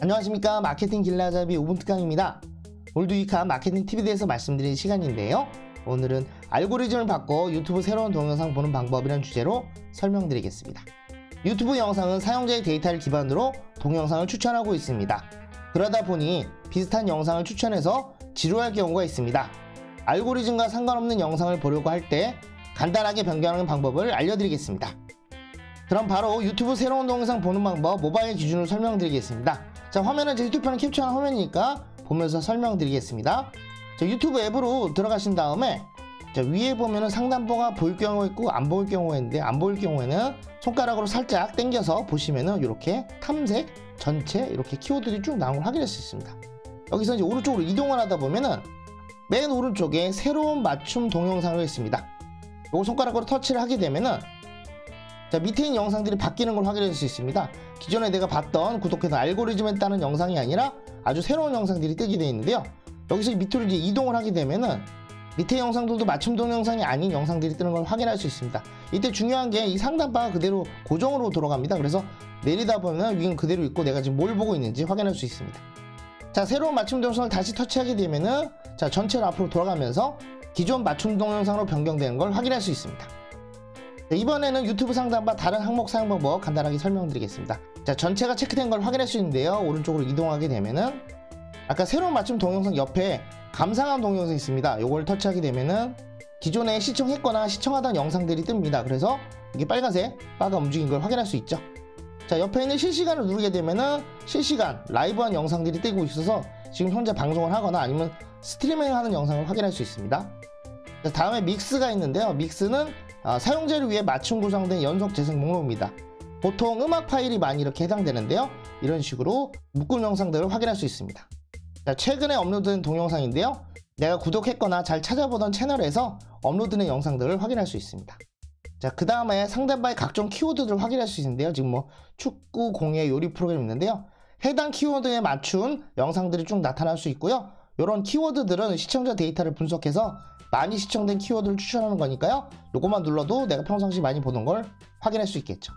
안녕하십니까 마케팅 길라잡이 5분 특강입니다. 오늘도 유익한 마케팅 팁에 대해서 말씀드릴 시간인데요. 오늘은 알고리즘을 바꿔 유튜브 새로운 동영상 보는 방법이라는 주제로 설명드리겠습니다. 유튜브 영상은 사용자의 데이터를 기반으로 동영상을 추천하고 있습니다. 그러다 보니 비슷한 영상을 추천해서 지루할 경우가 있습니다. 알고리즘과 상관없는 영상을 보려고 할 때 간단하게 변경하는 방법을 알려드리겠습니다. 그럼 바로 유튜브 새로운 동영상 보는 방법 모바일 기준으로 설명드리겠습니다. 자 화면은 제 휴대폰에 캡처한 화면이니까 보면서 설명드리겠습니다. 자, 유튜브 앱으로 들어가신 다음에 자, 위에 보면은 상단부가 보일 경우가 있고 안 보일 경우가 있는데 안 보일 경우에는 손가락으로 살짝 당겨서 보시면은 이렇게 탐색 전체 이렇게 키워드들이 쭉 나온 걸 확인할 수 있습니다. 여기서 이제 오른쪽으로 이동을 하다 보면은 맨 오른쪽에 새로운 맞춤 동영상을 있습니다. 이거 손가락으로 터치를 하게 되면은 자, 밑에 있는 영상들이 바뀌는 걸 확인할 수 있습니다. 기존에 내가 봤던 구독해서 알고리즘에 따른 영상이 아니라 아주 새로운 영상들이 뜨게 되어 있는데요. 여기서 밑으로 이제 이동을 하게 되면은 밑에 영상들도 맞춤 동영상이 아닌 영상들이 뜨는 걸 확인할 수 있습니다. 이때 중요한 게 이 상단바가 그대로 고정으로 돌아갑니다. 그래서 내리다 보면 위는 그대로 있고 내가 지금 뭘 보고 있는지 확인할 수 있습니다. 자, 새로운 맞춤 동영상을 다시 터치하게 되면은 자, 전체로 앞으로 돌아가면서 기존 맞춤 동영상으로 변경되는 걸 확인할 수 있습니다. 네, 이번에는 유튜브 상단과 다른 항목 사용 방법 간단하게 설명드리겠습니다. 자, 전체가 체크된 걸 확인할 수 있는데요. 오른쪽으로 이동하게 되면은 아까 새로운 맞춤 동영상 옆에 감상한 동영상이 있습니다. 이걸 터치하게 되면은 기존에 시청했거나 시청하던 영상들이 뜹니다. 그래서 이게 빨간색 바가 움직인 걸 확인할 수 있죠. 자, 옆에 있는 실시간을 누르게 되면은 실시간 라이브한 영상들이 뜨고 있어서 지금 현재 방송을 하거나 아니면 스트리밍 하는 영상을 확인할 수 있습니다. 자, 다음에 믹스가 있는데요. 믹스는 아, 사용자를 위해 맞춤 구성된 연속 재생 목록입니다. 보통 음악 파일이 많이 이렇게 해당되는데요. 이런 식으로 묶음 영상들을 확인할 수 있습니다. 자, 최근에 업로드된 동영상인데요. 내가 구독했거나 잘 찾아보던 채널에서 업로드된 영상들을 확인할 수 있습니다. 자, 그 다음에 상단바의 각종 키워드들을 확인할 수 있는데요. 지금 뭐 축구, 공예, 요리 프로그램 있는데요. 해당 키워드에 맞춘 영상들이 쭉 나타날 수 있고요. 이런 키워드들은 시청자 데이터를 분석해서 많이 시청된 키워드를 추천하는 거니까요. 요것만 눌러도 내가 평상시 많이 보던 걸 확인할 수 있겠죠.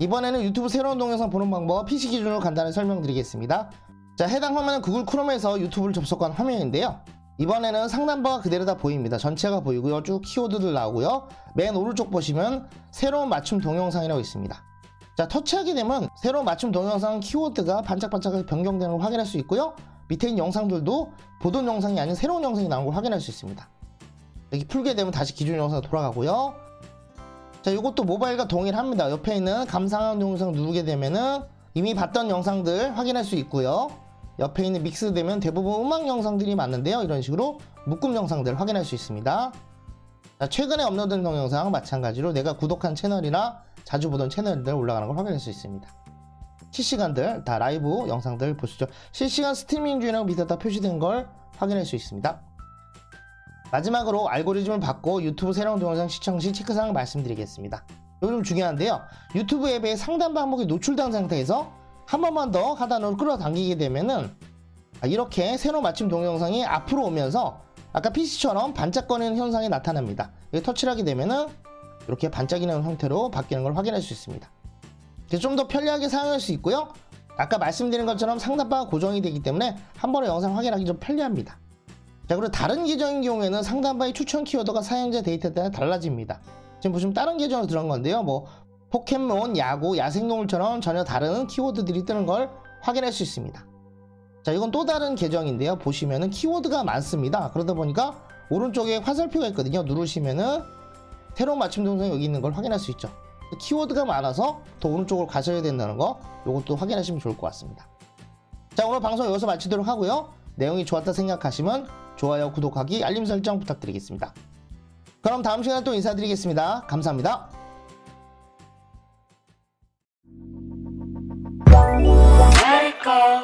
이번에는 유튜브 새로운 동영상 보는 방법 PC 기준으로 간단히 설명드리겠습니다. 자, 해당 화면은 구글 크롬에서 유튜브를 접속한 화면인데요. 이번에는 상단바가 그대로 다 보입니다. 전체가 보이고요. 쭉 키워드들 나오고요. 맨 오른쪽 보시면 새로운 맞춤 동영상이라고 있습니다. 자, 터치하게 되면 새로운 맞춤 동영상 키워드가 반짝반짝하게 변경되는 걸 확인할 수 있고요. 밑에 있는 영상들도 보던 영상이 아닌 새로운 영상이 나온 걸 확인할 수 있습니다. 여기 풀게 되면 다시 기존 영상 돌아가고요. 자, 이것도 모바일과 동일합니다. 옆에 있는 감상한 동영상 누르게 되면은 이미 봤던 영상들 확인할 수 있고요. 옆에 있는 믹스 되면 대부분 음악 영상들이 많은데요. 이런 식으로 묶음 영상들 확인할 수 있습니다. 자, 최근에 업로드된 동영상 마찬가지로 내가 구독한 채널이나 자주 보던 채널들 올라가는 걸 확인할 수 있습니다. 실시간들 다 라이브 영상들 보시죠. 실시간 스트리밍 중이라고 밑에 다 표시된 걸 확인할 수 있습니다. 마지막으로 알고리즘을 바꿔 유튜브 새로운 동영상 시청 시 체크사항 말씀드리겠습니다. 좀 중요한데요. 유튜브 앱의 상단 반복이 노출된 상태에서 한 번만 더 하단으로 끌어당기게 되면은 이렇게 새로 맞춤 동영상이 앞으로 오면서 아까 PC처럼 반짝거리는 현상이 나타납니다. 터치를 하게 되면은 이렇게 반짝이는 형태로 바뀌는 걸 확인할 수 있습니다. 좀 더 편리하게 사용할 수 있고요. 아까 말씀드린 것처럼 상단바가 고정이 되기 때문에 한 번에 영상 확인하기 좀 편리합니다. 자, 그리고 다른 계정인 경우에는 상단바의 추천 키워드가 사용자 데이터에 따라 달라집니다. 지금 보시면 다른 계정으로 들어간 건데요. 뭐 포켓몬, 야구, 야생동물처럼 전혀 다른 키워드들이 뜨는 걸 확인할 수 있습니다. 자, 이건 또 다른 계정인데요. 보시면은 키워드가 많습니다. 그러다 보니까 오른쪽에 화살표가 있거든요. 누르시면은 새로운 맞춤 동영상이 여기 있는 걸 확인할 수 있죠. 키워드가 많아서 더 오른쪽으로 가셔야 된다는 거 이것도 확인하시면 좋을 것 같습니다. 자 오늘 방송 여기서 마치도록 하고요. 내용이 좋았다 생각하시면 좋아요, 구독하기, 알림 설정 부탁드리겠습니다. 그럼 다음 시간에 또 인사드리겠습니다. 감사합니다. Go.